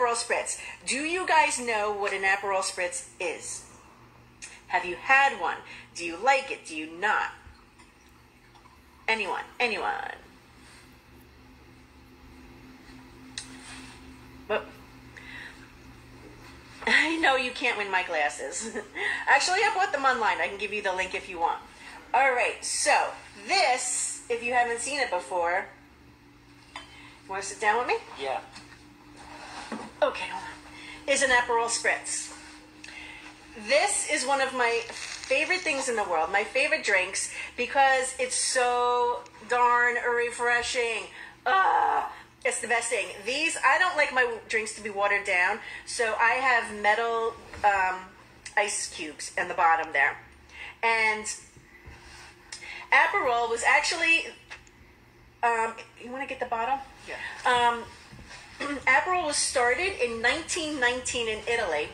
Aperol Spritz. Do you guys know what an Aperol Spritz is? Have you had one? Do you like it? Do you not? Anyone? Anyone? I know you can't win my glasses. Actually, I bought them online. I can give you the link if you want. All right, so this, if you haven't seen it before, you want to sit down with me? Yeah. Okay, hold on. Is an Aperol Spritz. This is one of my favorite things in the world, my favorite drinks, because it's so darn refreshing. Ah, it's the best thing. These, I don't like my drinks to be watered down, so I have metal um, ice cubes in the bottom there. And Aperol was actually, um, you want to get the bottle? Yeah. Um, Aperol was started in 1919 in Italy,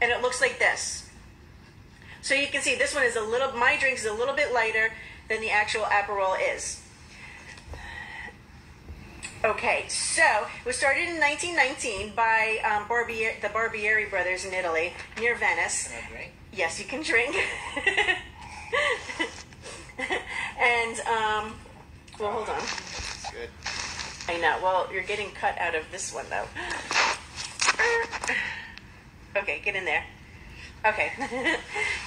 and it looks like this. So you can see this one is a little. My drink is a little bit lighter than the actual Aperol is. Okay, so it was started in 1919 by um, Barbier, the Barbieri brothers in Italy, near Venice. Can I drink? Yes, you can drink. and um, well, hold on. It's good. I know. Well, you're getting cut out of this one though. Okay, get in there. Okay.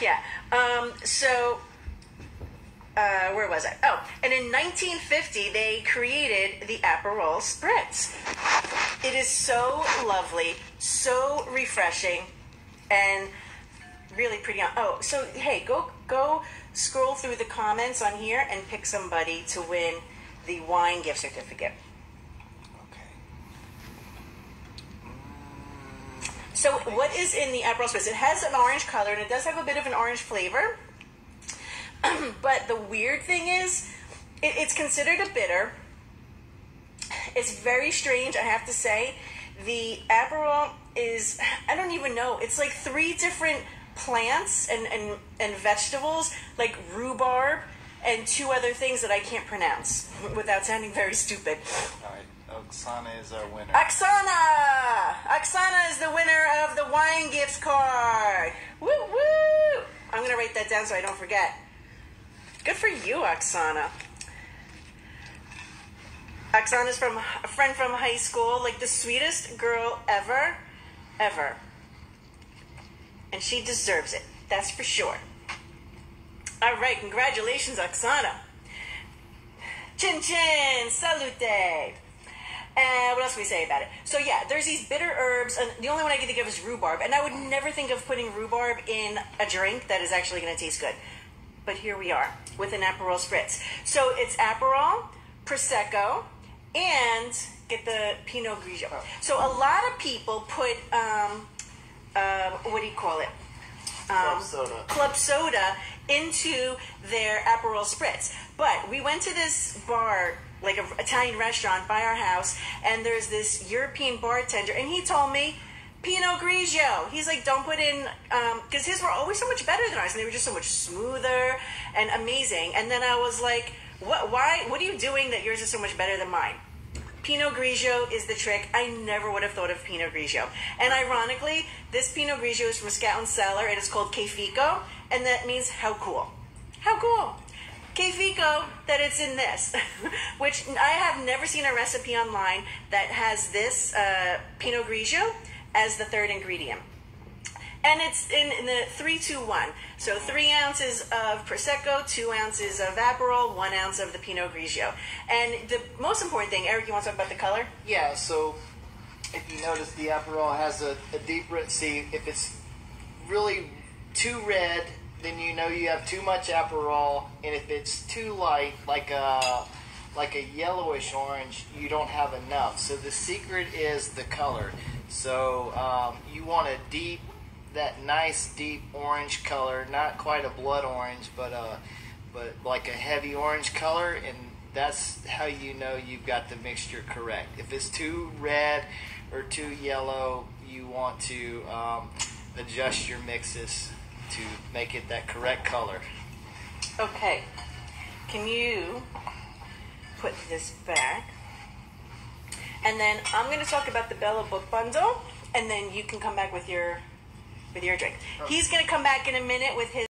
yeah. Um, so, uh, where was I? Oh, and in 1950 they created the Aperol Spritz. It is so lovely, so refreshing, and really pretty. On- oh, so hey, go go scroll through the comments on here and pick somebody to win the wine gift certificate. So, what is in the Aperol Spritz? It has an orange color and it does have a bit of an orange flavor. but the weird thing is, it, it's considered a bitter. It's very strange, I have to say. The Aperol is, I don't even know, it's like three different plants and, and, and vegetables, like rhubarb and two other things that I can't pronounce without sounding very stupid. All right. Oksana is our winner. Oksana! Oksana is the winner of the wine gift card. Woo woo! I'm gonna write that down so I don't forget. Good for you, Oksana. Oksana's from a friend from high school, like the sweetest girl ever, ever. And she deserves it. That's for sure. All right, congratulations, Oksana. Chin chin, salute. And what else can we say about it? So yeah, there's these bitter herbs, and the only one I can think of is rhubarb. And I would never think of putting rhubarb in a drink that is actually going to taste good. But here we are with an Aperol Spritz. So it's Aperol, Prosecco, and get the Pinot Grigio. So a lot of people put, um, uh, what do you call it? Club um, soda. club soda into their Aperol Spritz. But we went to this bar, like an Italian restaurant by our house, and there's this European bartender, and he told me, Pinot Grigio. He's like, don't put in, um, because his were always so much better than ours, and they were just so much smoother and amazing. And then I was like, what? Why? What are you doing that yours is so much better than mine? Pinot Grigio is the trick. I never would have thought of Pinot Grigio. And ironically, this Pinot Grigio is from Scout and Cellar, and it's called Che Figo, and that means how cool. How cool. Che Figo, that it's in this, which I have never seen a recipe online that has this uh, Pinot Grigio as the third ingredient. And it's in, in the 321. So three ounces of Prosecco, two ounces of Aperol, one ounce of the Pinot Grigio. And the most important thing, Eric, you want to talk about the color? Yeah, so if you notice, the Aperol has a, a deep red. See, if it's really too red, then you know you have too much Aperol, and if it's too light, like a like a yellowish orange, you don't have enough. So the secret is the color. So um, you want a deep, that nice deep orange color, not quite a blood orange, but uh, but like a heavy orange color, and that's how you know you've got the mixture correct. If it's too red or too yellow, you want to um, adjust your mixes to make it that correct color. Okay. Can you put this back? and then I'm going to talk about the Bella book bundle, and then you can come back with your with your drink. Oh. He's going to come back in a minute with his.